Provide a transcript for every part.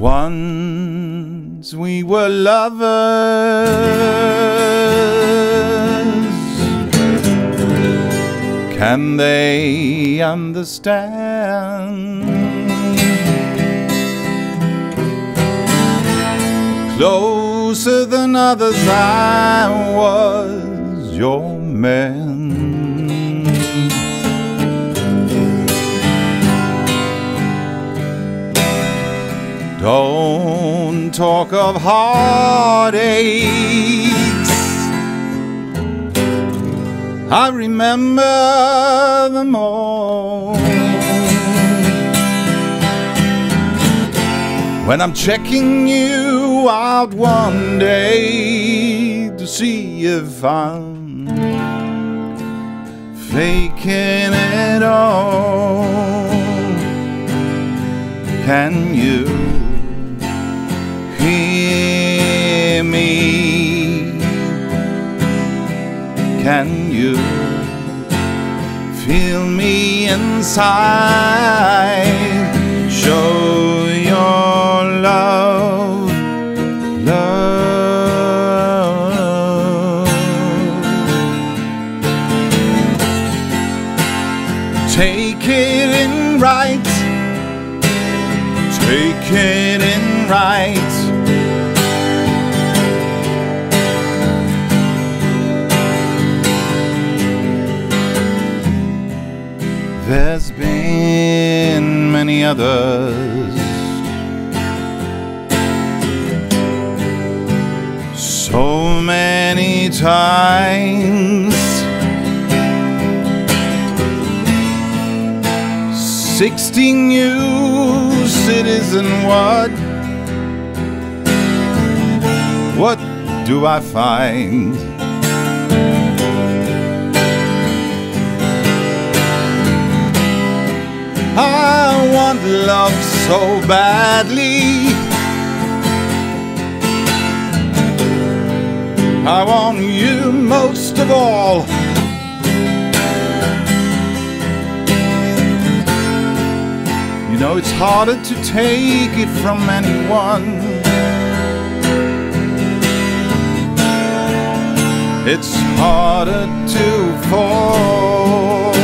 Once we were lovers. Can they understand? Closer than others, I was your man. Don't talk of heartaches. I remember them all. When I'm checking you out one day to see if I'm faking it all. Can you Can you feel me inside? Show your love, love. Take it in right, take it in right. Many others. So many times. Sixteen new citizen, what? What do I find? I want love so badly. I want you most of all. You know, it's harder to take it from anyone. It's harder to fall.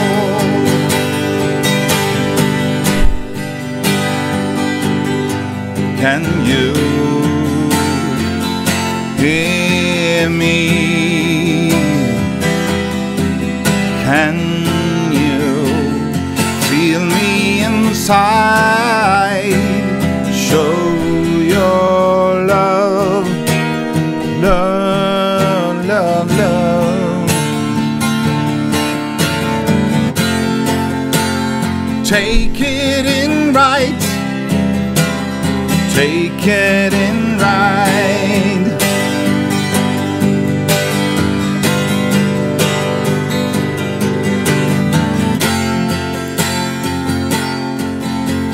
Can you hear me? Can you feel me inside? Show your love, love, love, love. Take it in right. Take it in right.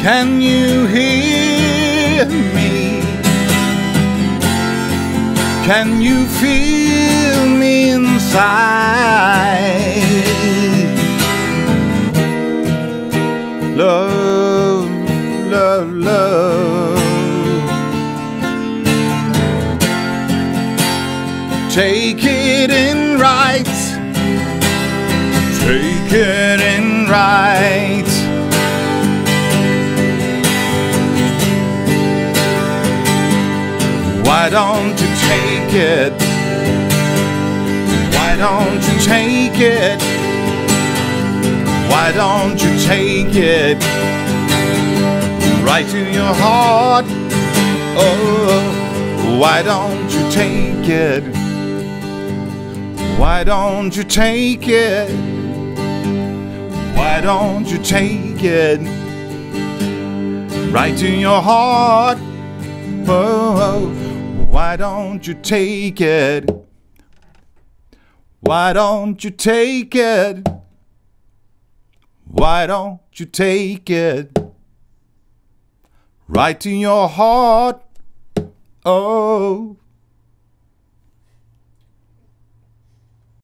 Can you hear me? Can you feel me inside? Take it in right. Take it in right. Why don't you take it? Why don't you take it? Why don't you take it right to your heart? Oh, why don't you take it? Why don't you take it? Why don't you take it right to your heart? Oh, why don't you take it? Why don't you take it? Why don't you take it right to your heart? Oh.